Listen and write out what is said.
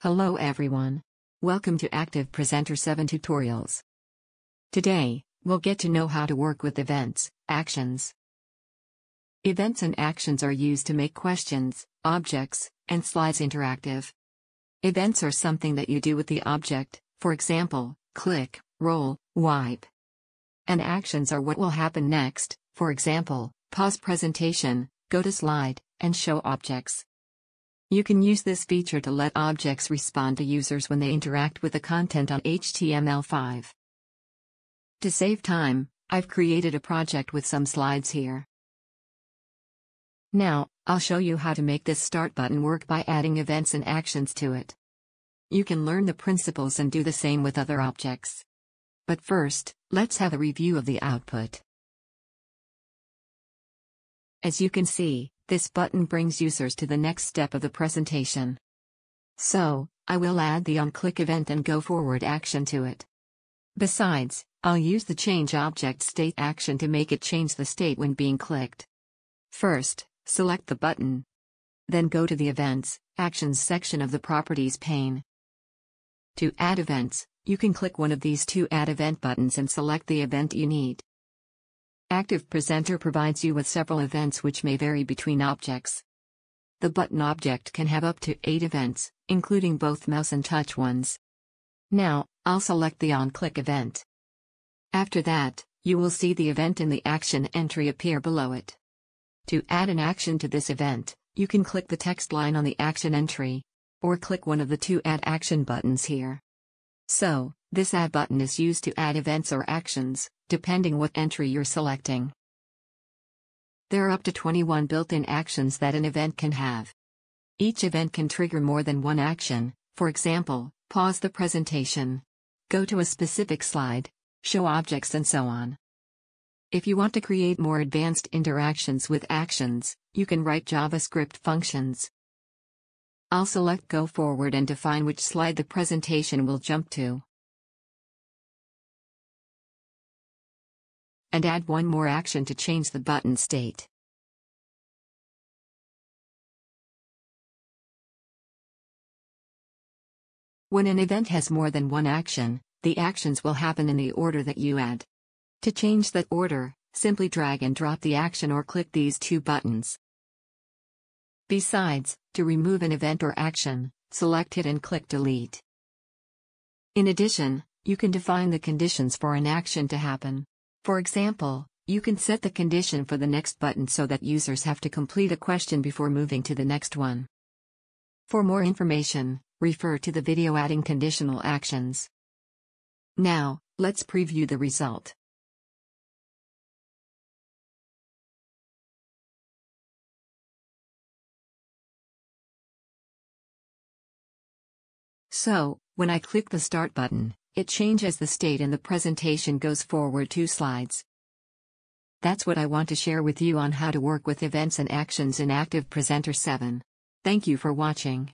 Hello everyone. Welcome to ActivePresenter 7 tutorials. Today, we'll get to know how to work with events, actions. Events and actions are used to make questions, objects, and slides interactive. Events are something that you do with the object, for example, click, roll, wipe. And actions are what will happen next, for example, pause presentation, go to slide, and show objects. You can use this feature to let objects respond to users when they interact with the content on HTML5. To save time, I've created a project with some slides here. Now, I'll show you how to make this start button work by adding events and actions to it. You can learn the principles and do the same with other objects. But first, let's have a review of the output. As you can see, this button brings users to the next step of the presentation. So, I will add the onClick event and go forward action to it. Besides, I'll use the change object state action to make it change the state when being clicked. First, select the button. Then go to the Events, Actions section of the Properties pane. To add events, you can click one of these two Add Event buttons and select the event you need. ActivePresenter provides you with several events which may vary between objects. The button object can have up to 8 events, including both mouse and touch ones. Now, I'll select the on-click event. After that, you will see the event in the action entry appear below it. To add an action to this event, you can click the text line on the action entry, or click one of the two Add Action buttons here. So, this Add button is used to add events or actions, depending what entry you're selecting. There are up to 21 built-in actions that an event can have. Each event can trigger more than one action, for example, pause the presentation, go to a specific slide, show objects and so on. If you want to create more advanced interactions with actions, you can write JavaScript functions. I'll select Go Forward and define which slide the presentation will jump to. and add one more action to change the button state. When an event has more than one action, the actions will happen in the order that you add. To change that order, simply drag and drop the action or click these two buttons. Besides, to remove an event or action, select it and click Delete. In addition, you can define the conditions for an action to happen. For example, you can set the condition for the next button so that users have to complete a question before moving to the next one. For more information, refer to the video adding conditional actions. Now, let's preview the result. So, when I click the Start button, it changes the state and the presentation goes forward two slides. That's what I want to share with you on how to work with events and actions in ActivePresenter 7. Thank you for watching.